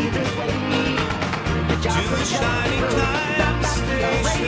To the time station.